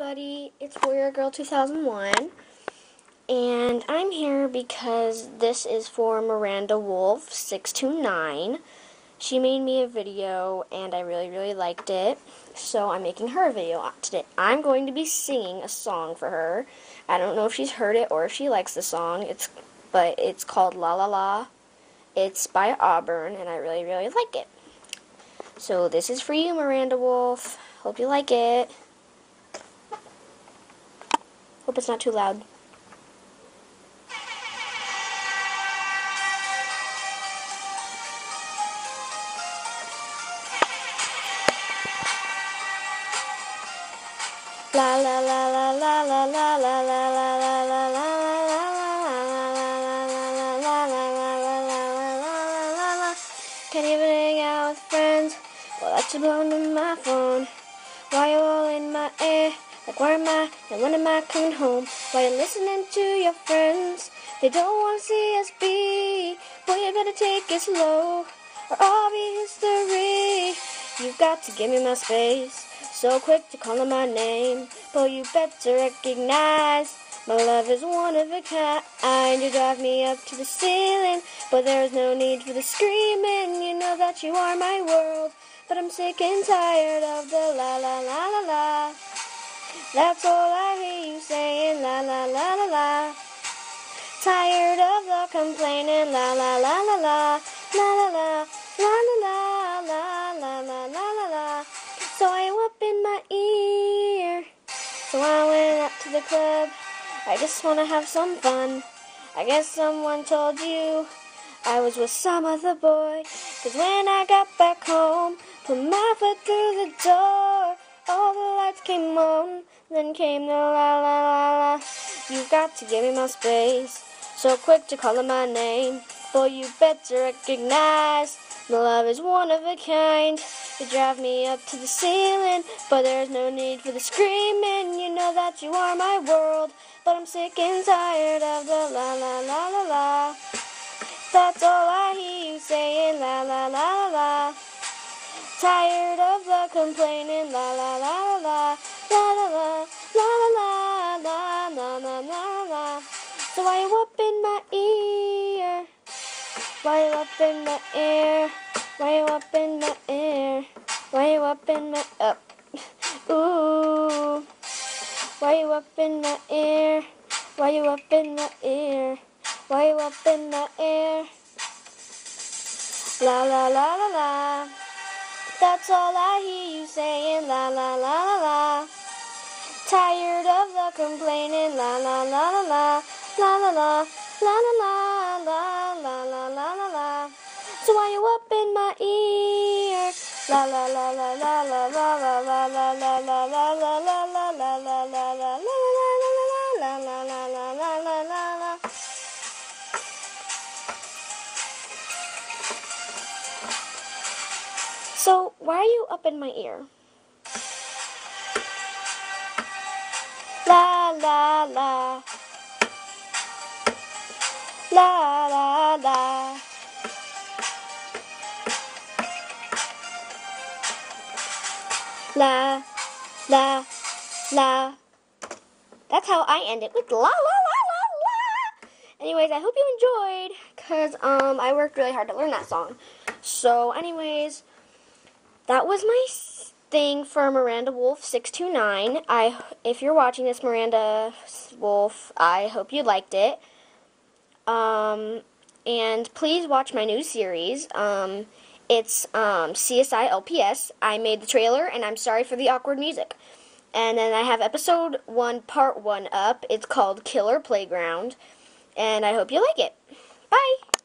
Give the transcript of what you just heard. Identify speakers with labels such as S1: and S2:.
S1: everybody, it's Warrior Girl 2001, and I'm here because this is for Miranda Wolf 629. She made me a video, and I really, really liked it, so I'm making her a video uh, today. I'm going to be singing a song for her. I don't know if she's heard it or if she likes the song, It's but it's called La La La. It's by Auburn, and I really, really like it. So this is for you, Miranda Wolf. Hope you like it. Hope it's not too loud. La la la la la la la la la la la la la Can't even hang out with friends. Well, that's a blown to my phone. Why you all in my ear? Like, where am I? And when am I coming home? Why you listening to your friends? They don't want to see us be. Boy, you better take it slow, or I'll be history. You've got to give me my space. So quick to call on my name. Boy, you better recognize. My love is one of a kind. You drive me up to the ceiling, but there is no need for the screaming. You know that you are my world, but I'm sick and tired of the That's all I hear you saying, la la la la la. Tired of the complaining, la la la la la, la la la, la la la, la la la la la. So I up in my ear. So I went up to the club. I just wanna have some fun. I guess someone told you I was with some other boy. Cause when I got back home, put my foot through the door, all the lights came on. Then came the la la la la. You've got to give me my space. So quick to call my name. Boy, you better recognize my love is one of a kind. You drive me up to the ceiling, but there's no need for the screaming. You know that you are my world, but I'm sick and tired of the la la la la la. That's all I hear you saying, la la la la la. Tired of complaining, la la la la, la la la, la la la, la la la la. So why you up in my ear? Why you up in my ear? Why you up in my ear? Why you up in my up? Ooh. Why you up in my ear? Why you up in my ear? Why you up in my ear? La la la la la. That's all I hear you saying, la la la la la. Tired of the complaining, la la la la la, la la la, la la la, la la la la la la. So why you up in my ear? La la la la la la la la la la la la la la So why are you up in my ear? La la la. La la la. La la la. That's how I end it with la la la la la. Anyways, I hope you enjoyed cuz um I worked really hard to learn that song. So, anyways, that was my thing for Miranda Wolf 629. I if you're watching this Miranda Wolf, I hope you liked it. Um and please watch my new series. Um it's um, CSI LPS. I made the trailer and I'm sorry for the awkward music. And then I have episode 1 part 1 up. It's called Killer Playground and I hope you like it. Bye.